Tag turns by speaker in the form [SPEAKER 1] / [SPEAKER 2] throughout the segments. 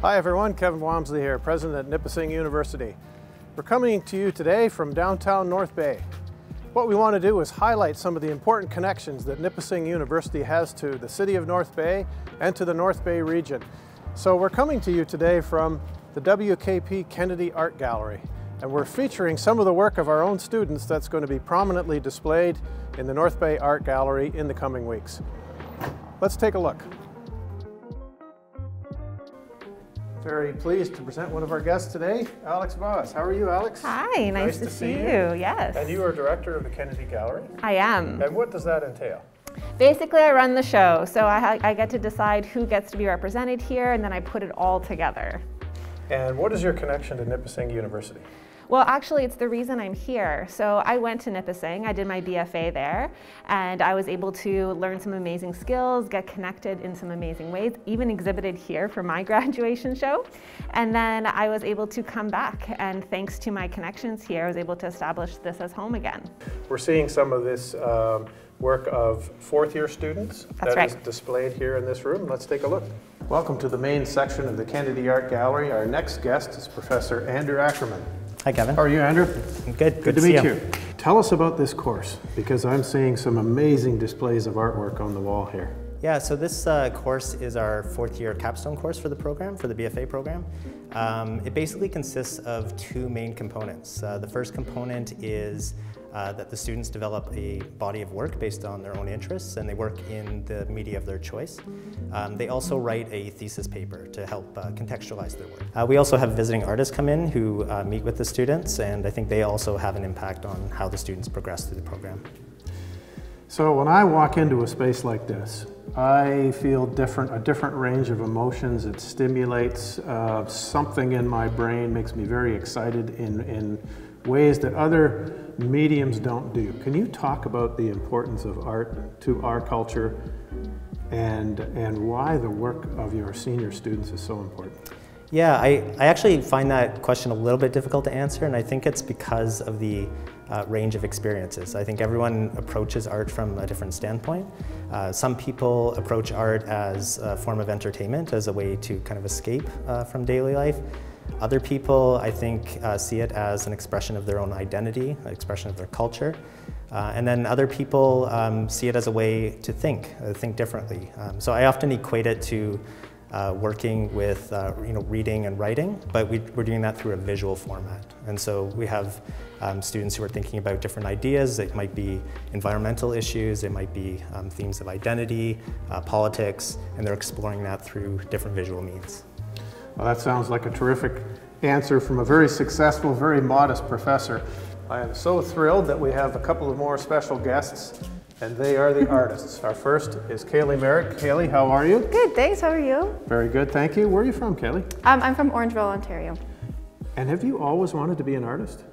[SPEAKER 1] Hi everyone, Kevin Wamsley here, President at Nipissing University. We're coming to you today from downtown North Bay. What we want to do is highlight some of the important connections that Nipissing University has to the city of North Bay and to the North Bay region. So we're coming to you today from the WKP Kennedy Art Gallery and we're featuring some of the work of our own students that's going to be prominently displayed in the North Bay Art Gallery in the coming weeks. Let's take a look. Very pleased to present one of our guests today, Alex Voss. How are you, Alex?
[SPEAKER 2] Hi, nice, nice to, to, see you. you. Yes.
[SPEAKER 1] And you are director of the Kennedy Gallery?
[SPEAKER 2] I am.
[SPEAKER 1] And what does that entail?
[SPEAKER 2] Basically, I run the show, so I, I get to decide who gets to be represented here, and then I put it all together.
[SPEAKER 1] And what is your connection to Nipissing University?
[SPEAKER 2] Well, actually, it's the reason I'm here. So I went to Nipissing, I did my BFA there, and I was able to learn some amazing skills, get connected in some amazing ways, even exhibited here for my graduation show. And then I was able to come back, and thanks to my connections here, I was able to establish this as home again.
[SPEAKER 1] We're seeing some of this um, work of fourth year students
[SPEAKER 2] That's
[SPEAKER 1] that
[SPEAKER 2] right.
[SPEAKER 1] is displayed here in this room. Let's take a look. Welcome to the main section of the Kennedy Art Gallery. Our next guest is Professor Andrew Ackerman.
[SPEAKER 3] Hi, Kevin.
[SPEAKER 1] How are you, Andrew?
[SPEAKER 3] I'm good.
[SPEAKER 1] Good, good to, meet you. you. Tell us about this course, because I'm seeing some amazing displays of artwork on the wall here.
[SPEAKER 3] Yeah, so this uh, course is our fourth year capstone course for the program, for the BFA program. Um, it basically consists of two main components. Uh, the first component is uh, that the students develop a body of work based on their own interests and they work in the media of their choice. Um, they also write a thesis paper to help uh, contextualize their work. Uh, we also have visiting artists come in who uh, meet with the students and I think they also have an impact on how the students progress through the program.
[SPEAKER 1] So when I walk into a space like this, I feel different, a different range of emotions. It stimulates uh, something in my brain, makes me very excited in, in ways that other mediums don't do. Can you talk about the importance of art to our culture and, and why the work of your senior students is so important?
[SPEAKER 3] Yeah, I, I actually find that question a little bit difficult to answer, and I think it's because of the uh, range of experiences. I think everyone approaches art from a different standpoint. Uh, some people approach art as a form of entertainment, as a way to kind of escape uh, from daily life. Other people, I think, uh, see it as an expression of their own identity, an expression of their culture. Uh, and then other people um, see it as a way to think, uh, think differently. Um, so I often equate it to uh, working with uh, you know, reading and writing, but we, are doing that through a visual format. And so we have um, students who are thinking about different ideas. It might be environmental issues, it might be um, themes of identity, uh, politics, and they're exploring that through different visual means.
[SPEAKER 1] Well, that sounds like a terrific answer from a very successful, very modest professor. I am so thrilled that we have a couple of more special guests, and they are the artists. Our first is Kaylee Merrick. Kaylee, how are you?
[SPEAKER 4] Good, thanks. How are you?
[SPEAKER 1] Very good, thank you. Where are you from, Kaylee?
[SPEAKER 4] Um, I'm from Orangeville, Ontario.
[SPEAKER 1] And have you always wanted to be an artist?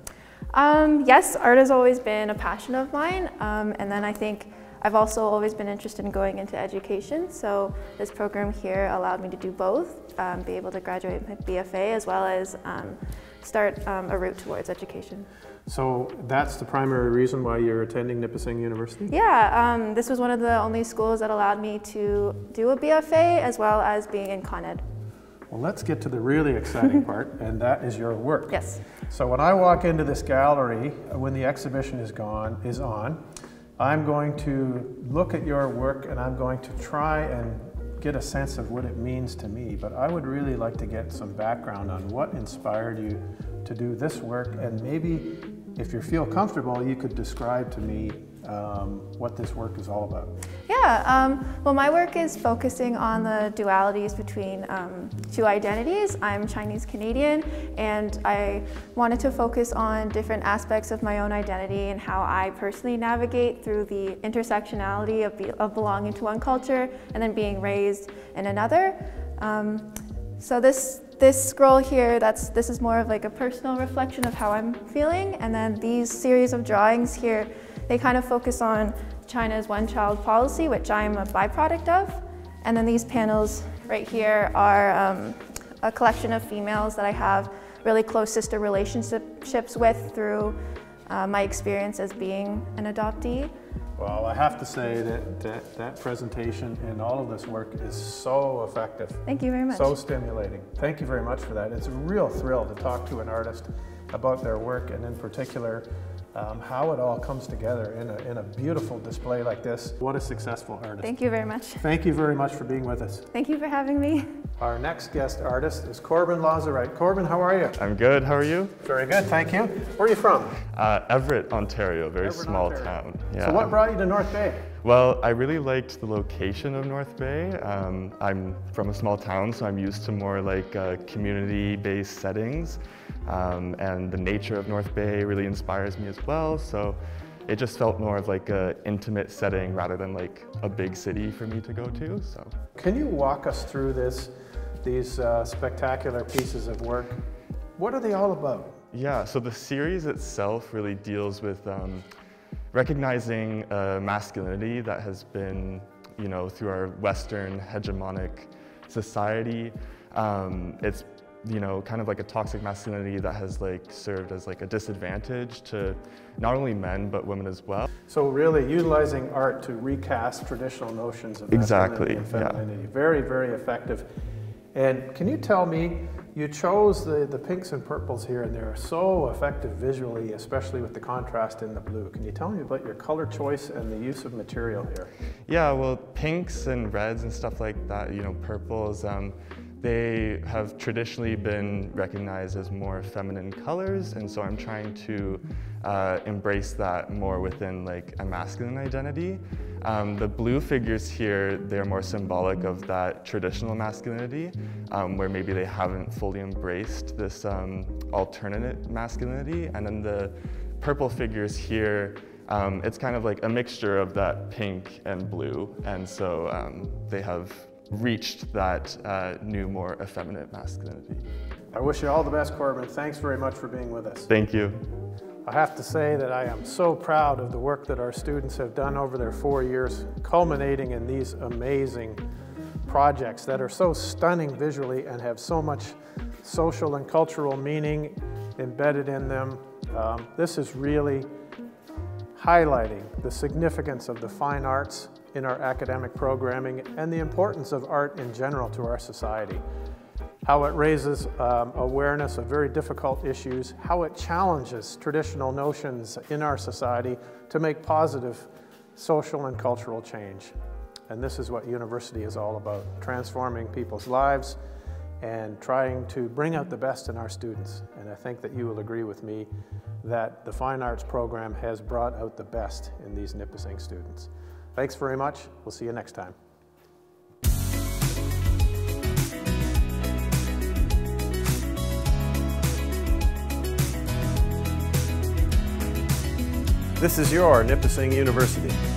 [SPEAKER 4] Um, yes, art has always been a passion of mine, um, and then I think I've also always been interested in going into education, so this program here allowed me to do both, um, be able to graduate my BFA as well as um, start um, a route towards education.
[SPEAKER 1] So that's the primary reason why you're attending Nipissing University?
[SPEAKER 4] Yeah, um, this was one of the only schools that allowed me to do a BFA as well as being in Con Ed.
[SPEAKER 1] Well, let's get to the really exciting part, and that is your work.
[SPEAKER 4] Yes.
[SPEAKER 1] So when I walk into this gallery, when the exhibition is gone, is on, I'm going to look at your work and I'm going to try and get a sense of what it means to me. But I would really like to get some background on what inspired you to do this work and maybe if you feel comfortable, you could describe to me um, what this work is all about.
[SPEAKER 4] Yeah, um, well, my work is focusing on the dualities between um, two identities. I'm Chinese Canadian, and I wanted to focus on different aspects of my own identity and how I personally navigate through the intersectionality of, be of belonging to one culture and then being raised in another. Um, so this this scroll here, that's this is more of like a personal reflection of how I'm feeling, and then these series of drawings here they kind of focus on China's one-child policy, which I'm a byproduct of. And then these panels right here are um, a collection of females that I have really close sister relationships with through uh, my experience as being an adoptee.
[SPEAKER 1] Well, I have to say that, that that presentation and all of this work is so effective.
[SPEAKER 4] Thank you very much.
[SPEAKER 1] So stimulating. Thank you very much for that. It's a real thrill to talk to an artist about their work and in particular um, how it all comes together in a, in a beautiful display like this. What a successful artist.
[SPEAKER 4] Thank you very much.
[SPEAKER 1] Thank you very much for being with us.
[SPEAKER 4] Thank you for having me.
[SPEAKER 1] Our next guest artist is Corbin Lazarite. Corbin, how are you?
[SPEAKER 5] I'm good. How are you?
[SPEAKER 1] Very good, thank you. Where are you from?
[SPEAKER 5] Uh, Everett, Ontario, very
[SPEAKER 1] Everett,
[SPEAKER 5] small
[SPEAKER 1] Ontario.
[SPEAKER 5] town. Yeah.
[SPEAKER 1] So what brought you to North Bay?
[SPEAKER 5] Well, I really liked the location of North Bay. Um, I'm from a small town, so I'm used to more like uh, community-based settings, um, and the nature of North Bay really inspires me as well. So it just felt more of like a intimate setting rather than like a big city for me to go to. So.
[SPEAKER 1] Can you walk us through this, these uh, spectacular pieces of work? What are they all about?
[SPEAKER 5] Yeah, so the series itself really deals with um, recognizing a masculinity that has been, you know, through our Western hegemonic society. Um, it's, you know, kind of like a toxic masculinity that has like served as like a disadvantage to not only men but women as well.
[SPEAKER 1] So really utilizing art to recast traditional notions of
[SPEAKER 5] Exactly,
[SPEAKER 1] masculinity and
[SPEAKER 5] yeah.
[SPEAKER 1] femininity. Very, very effective. And can you tell me, you chose the, the pinks and purples here and they're so effective visually, especially with the contrast in the blue. Can you tell me about your color choice and the use of material here?
[SPEAKER 5] Yeah, well, pinks and reds and stuff like that, you know, purples, um, they have traditionally been recognized as more feminine colors, and so I'm trying to uh, embrace that more within like a masculine identity. Um, the blue figures here, they're more symbolic of that traditional masculinity, um, where maybe they haven't fully embraced this um, alternate masculinity, and then the purple figures here, um, it's kind of like a mixture of that pink and blue, and so um, they have reached that uh, new, more effeminate masculinity.
[SPEAKER 1] I wish you all the best, Corbin. Thanks very much for being with us.
[SPEAKER 5] Thank you.
[SPEAKER 1] I have to say that I am so proud of the work that our students have done over their four years, culminating in these amazing projects that are so stunning visually and have so much social and cultural meaning embedded in them. Um, this is really highlighting the significance of the fine arts in our academic programming and the importance of art in general to our society. How it raises um, awareness of very difficult issues, how it challenges traditional notions in our society to make positive social and cultural change. And this is what university is all about, transforming people's lives and trying to bring out the best in our students. And I think that you will agree with me that the Fine Arts program has brought out the best in these Nipissing students. Thanks very much. We'll see you next time. This is your Nipissing University.